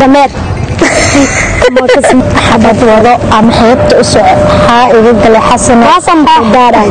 dameer xabad wado ama xeebta u soco haa iga galay xasan daaray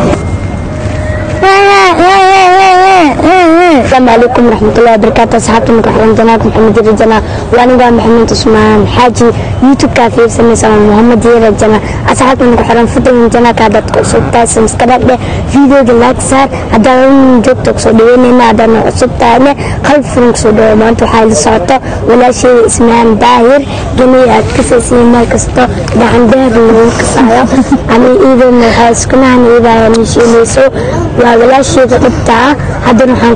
السلام عليكم ورحمة الله وبركاته. أصحابتي من كحرم جنات محمد الرجنا وأنا قام محمد عثمان حاجي. يوتيوب كافي سمي سلام محمد الرجنا أصحابتي من كحرم فضل من جنات كابت كسبتا سمسكرات ده فيديو لايك صار هذا من جوك تقصد وين هذا نقصد أنا خلف نقصد ما أنتو حال صوته. ولا شيء اسمه داهر جميع كسر ما كسته ده عنده كسايا. أنا إذا نحس كنا أنا إذا نشيل سو ولا شيء قطع haddana waxaan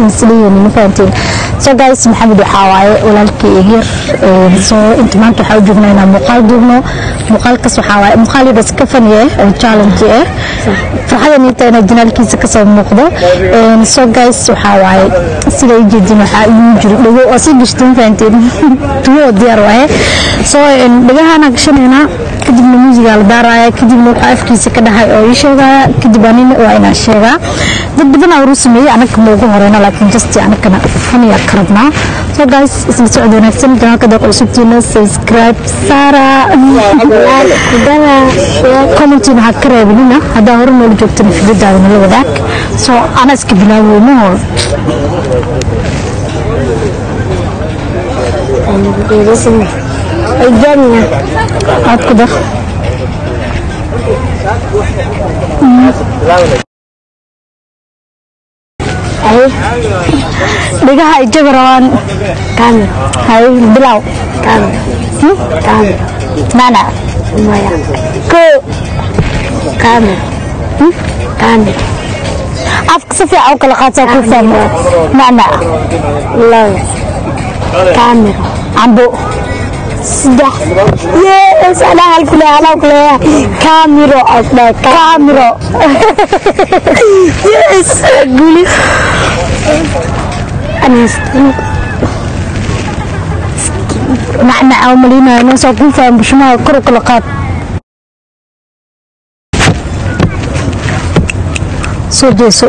misliyin ma fahantiin so guys maxamed waxaa waaye walaalkii igyar so inta maanta waxaa u joognaa inaan muuqaal duubno muuqaalkaas waxaa waaye muuqaal yadhas ka fani ah oo challenge ah farxadan inta inaa janaalkiisa kasoo muuqdo so guys waxaa waaye sida ay jeedin waxaa igu jiro dhago oo si gashto ma fahantiin tuwo oo diyaar waaye so dhagahaana gashanaynaa kadibna muusigaa la daaraya kadibna بدنا روسمي أنا كموقع هرينا لكن جستي يعني أنا كنا هني أكربنا so guys اسمع تعودوا نفسنا كنا كده قصوب تينا سبسكرايب سارة بدنا كومنتين هكرب لنا هذا هرم اللي جبتني في الفيديو من اللي وداك so أنا سكبنا ومور الجنة أتقدر لا ولا dhigaha ay jabi rabaan kami, hay bilow kami, kami, nana maya. Ko, kami, kami, afka si fiican u kala qaadsaa ku fahmo nana love, kami, cambo صدح يا اسال اهلك يا اهلك يا كاميرا أصلا كاميرا يا قولي أنا اسال معنا أنا ساكون فاهم كرك لقات سور جيسو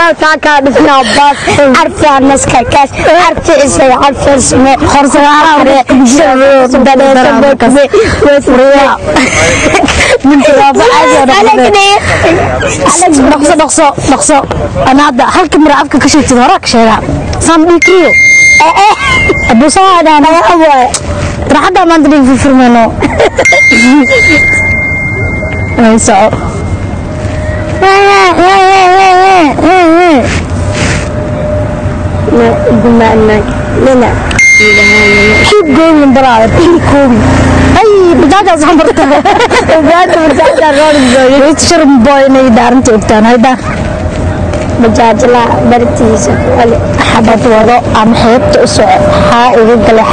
seel, jiko shukri, maya jiko jiko. Yes. Waa ka dhifna bas. Arfa naska kaas. Arfa isay arfa isme. Qorsagaara Are, shabu, dade, shabu, kube. Wesriya. ninka waa bacaadi oo dhaqso dhaqso dhaqso dhaqso ana hadda halka mira afka ka sheegtid horaa ka sheegaa saan dhiikriyo abuusa waa dhahan raxadda maanta dhig firfirmano way soco Lena. keep going brother keep going ay bajaajaas waxaan bartaa Baada markaada rood gooyo. wait sharm boy inay daaranta ogtaan hayda Bajaajla bartiisa. Wali. xabad wado ama xeebta u soco haa iga galay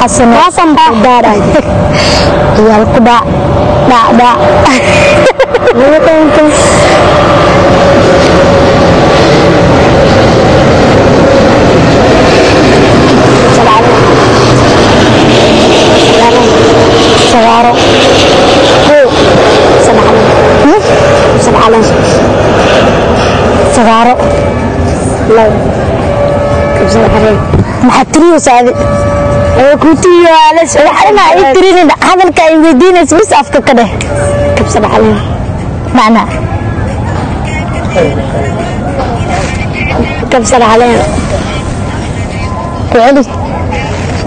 maxaad tiriyeysa adi waxna ay tirinin hadalka ay weydiinaysa bis afka ka dheh macna كبسر علينا ku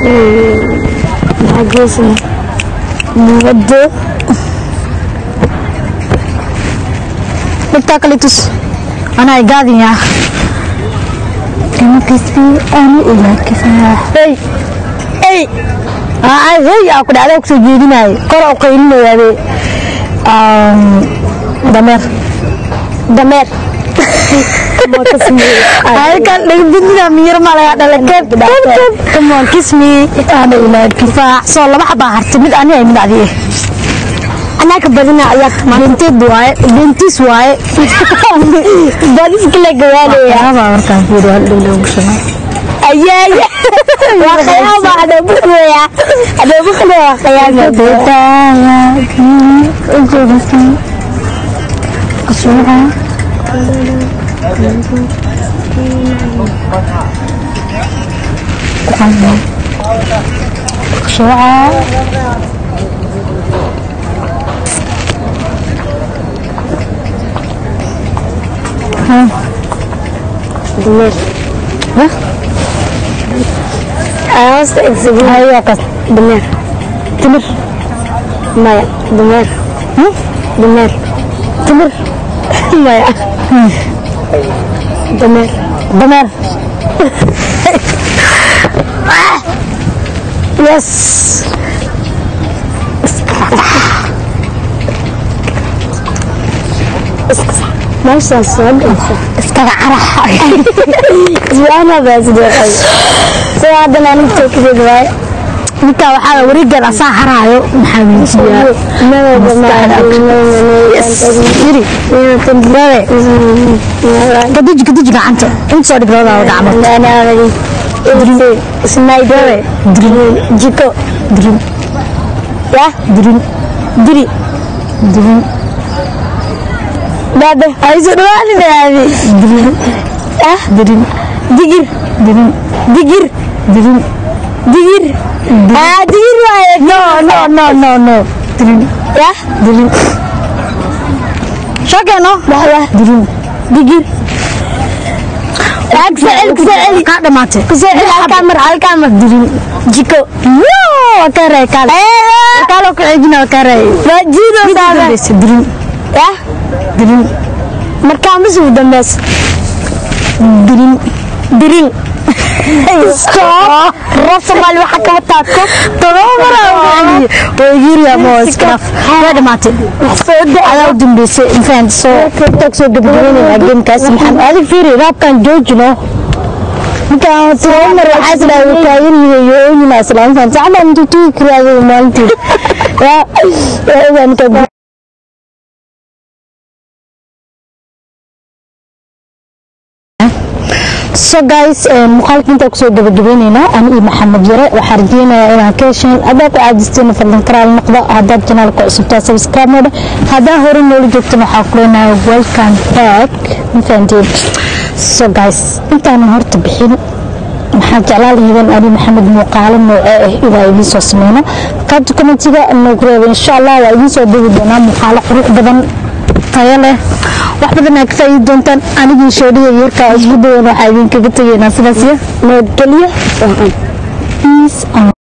Bagulho, Nada. Magkakalitos. Ano ay gabi niya. Democracy ano ulan kisa. Hey! Hey! Ah, hey! Ako dala ako sa gini na eh. Kora ako kayo mo yabi. Um, damer. Damer. Ay kan day dunya miir ma la dal kan kan kan come on kiss me ana ila fifa so laba xaba harti mid aan yahay mid bintis way dalis kale ya ma warka fuu dal dal u shaa ayay wa khaya ada buu ya ada buu kale wa khaya ga buta ma kan Kuhanda Kesua Hah Dimas Benar Benar Benar Maya. Damer. Damer. yes. ماشي السؤال استقعرح دي انا بس دي حاجه سواء عندنا نمسك دلوقتي ninkaa waxaa wareegan asaa haraayo maxaa weydiiyaa gadij gadij gacanta inta soo dhigdoodaa gacmo Sniper, jiko, dirin ya, dirin diri, dirin babe, aizu dhawaani babe, dirin ya, dirin digir, dirin digir, dirin digir, Ah, Dilin why? No, no, no, no, no. Dilin. Ya? Dilin. Shoke no? Wah, wah. Dilin. Digir. Kusel, kusel. Kak demate. Kusel, alkamar, alkamar. Dilin. Jiko. Yo, akarai kalau. Eh, kalau kau ingin akarai. Wajib dong. Dilin. Ya? Dilin. Mereka masih udah mes. Dilin. Dilin rosomaali waxa kama taabto todobamaryria moiskaf waa dhamaatay adaa u dambeysay infaan soo taag soo gabagabeynayna geemkaas maxaan adig fiiri raabkaan joojino mar waxaasdha taageryooyinaa islaamfaan sacbaan intuu tuugi karaado maalintii so guys muuqaalka intaa ku soo gabagabeyneyna ani iyo maxamed yare. Waxaa rajeynayaa inaan ka hesheen haddaa ku caajisteen fadlan karaal noqda haddaad janaalka cusubtaa subscribe noodhe haddaa hore noola joogtan waxaa ku leenahay welcome back mafahanteen so guys intaanan horta bixin maxaa jeclaa lahidan ani maxamed muuqaalo noocee ah inaa idiin soo sameyno qaybta komentiga noogu reeba insha allah waa idiin soo dugi doonaa muuqaalo qurux badan tayo leh. Wax badan aa ka faa'iidi doontaan. Anigii shoodhiga yarkaa isku dayan waxaa idinkaga tegaynaa sidaas iyo